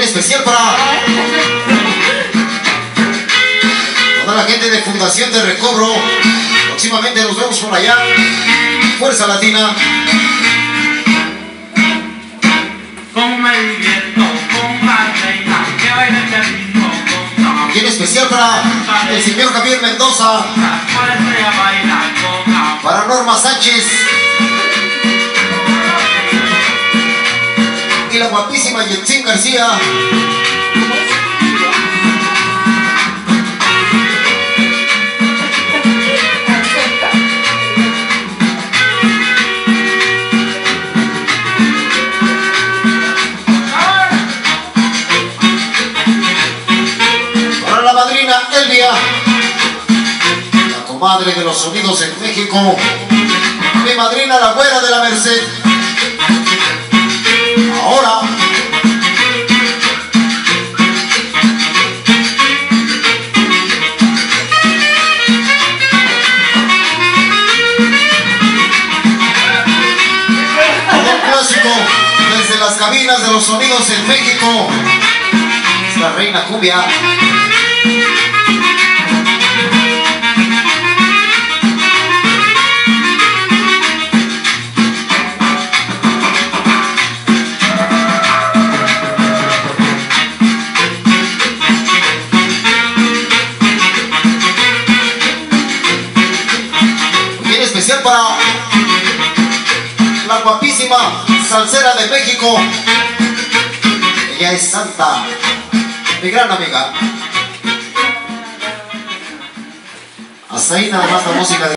Especial para toda la gente de Fundación de Recobro. Próximamente nos vemos por allá. Fuerza Latina. La Bien especial para el señor Javier Mendoza. Para Norma Sánchez. Guapísima Yetzin García. Para la madrina Elvia. La comadre de los sonidos en México. Mi madrina la güera de la Merced. Desde las cabinas de los sonidos en México. Es la reina cumbia. Especial para la guapísima salsera de México. Ella es Santa, mi gran amiga. Hasta ahí nada más la música de